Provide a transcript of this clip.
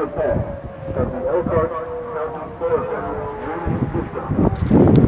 the path of the Elkhart County Forest Union System.